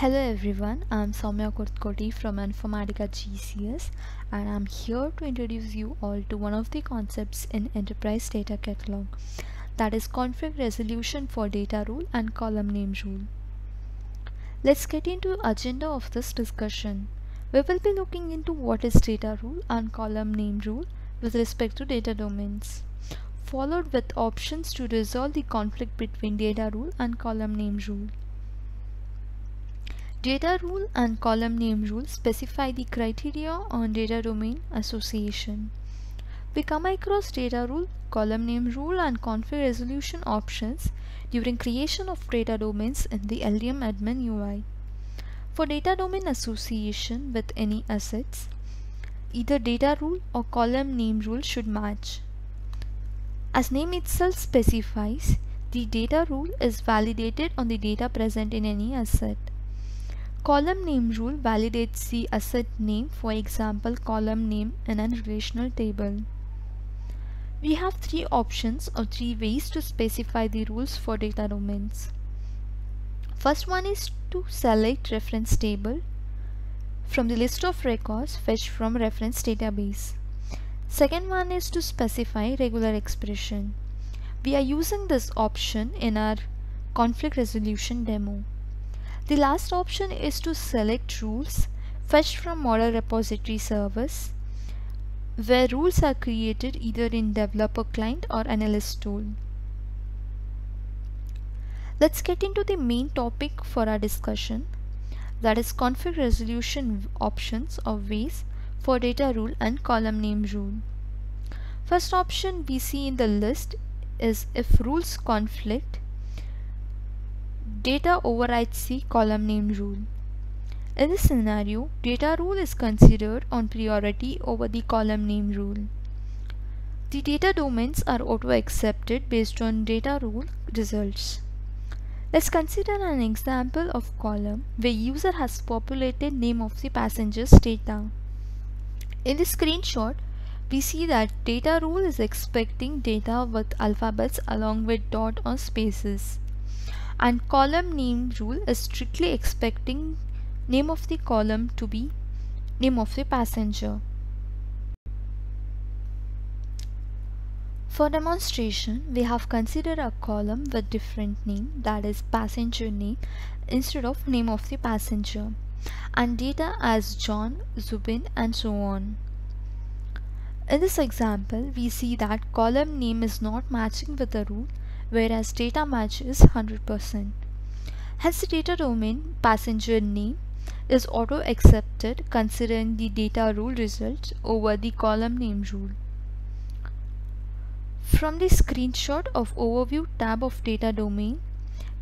Hello everyone, I'm Soumya Kurtkoti from Informatica GCS and I'm here to introduce you all to one of the concepts in Enterprise Data Catalog that is conflict resolution for data rule and column name rule. Let's get into agenda of this discussion. We will be looking into what is data rule and column name rule with respect to data domains followed with options to resolve the conflict between data rule and column name rule. Data rule and column name rule specify the criteria on data domain association. We come across data rule, column name rule and conflict resolution options during creation of data domains in the LDM admin UI. For data domain association with any assets, either data rule or column name rule should match. As name itself specifies, the data rule is validated on the data present in any asset. Column name rule validates the asset name, for example column name in a relational table. We have three options or three ways to specify the rules for data domains. First one is to select reference table from the list of records fetched from reference database. Second one is to specify regular expression. We are using this option in our conflict resolution demo. The last option is to select rules fetched from model repository service where rules are created either in developer client or analyst tool. Let's get into the main topic for our discussion that is conflict resolution options or ways for data rule and column name rule. First option we see in the list is if rules conflict data overrides the column name rule. In this scenario, data rule is considered on priority over the column name rule. The data domains are auto-accepted based on data rule results. Let's consider an example of column where user has populated name of the passenger's data. In the screenshot, we see that data rule is expecting data with alphabets along with dot or spaces and column name rule is strictly expecting name of the column to be name of the passenger. For demonstration, we have considered a column with different name that is passenger name instead of name of the passenger and data as John, Zubin and so on. In this example, we see that column name is not matching with the rule whereas data match is 100%. Hence the data domain passenger name is auto accepted considering the data rule result over the column name rule. From the screenshot of overview tab of data domain,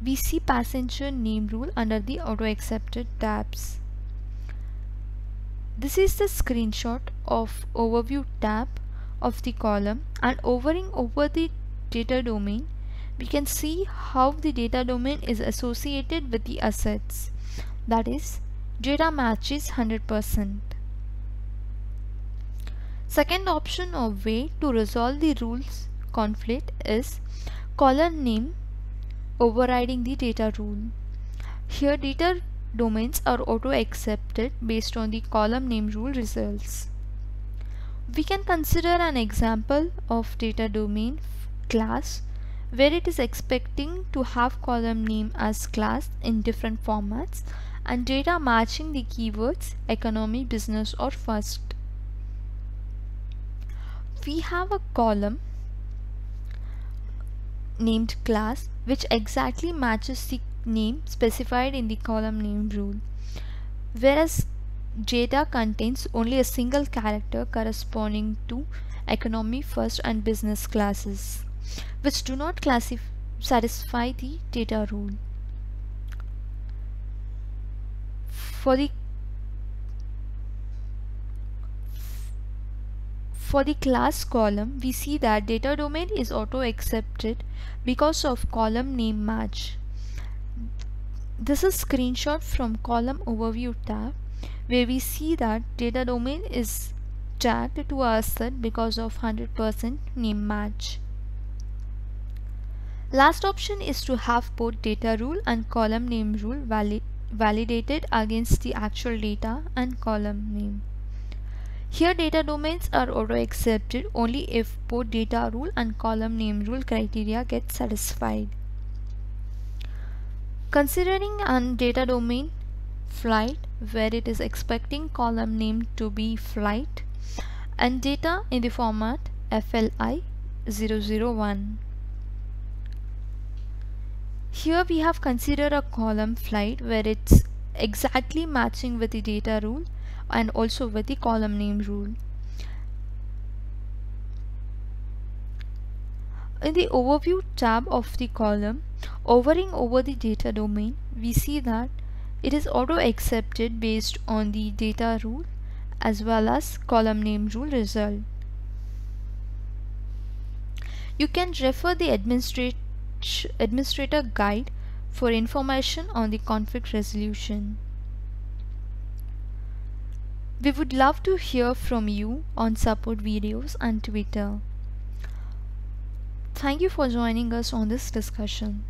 we see passenger name rule under the auto accepted tabs. This is the screenshot of overview tab of the column and overing over the data domain we can see how the data domain is associated with the assets that is data matches 100%. Second option or way to resolve the rules conflict is column name overriding the data rule. Here data domains are auto accepted based on the column name rule results. We can consider an example of data domain class where it is expecting to have column name as class in different formats and data matching the keywords economy, business or first. We have a column named class which exactly matches the name specified in the column name rule whereas data contains only a single character corresponding to economy, first and business classes which do not satisfy the data rule. For the For the class column, we see that data domain is auto accepted because of column name match. This is screenshot from column overview tab where we see that data domain is tagged to asset because of 100% name match. Last option is to have both data rule and column name rule valid validated against the actual data and column name. Here data domains are auto accepted only if both data rule and column name rule criteria get satisfied. Considering an data domain flight where it is expecting column name to be flight and data in the format FLI 001. Here we have considered a column flight where it's exactly matching with the data rule and also with the column name rule. In the overview tab of the column, hovering over the data domain, we see that it is auto accepted based on the data rule as well as column name rule result. You can refer the administrator guide for information on the conflict resolution. We would love to hear from you on support videos and Twitter. Thank you for joining us on this discussion.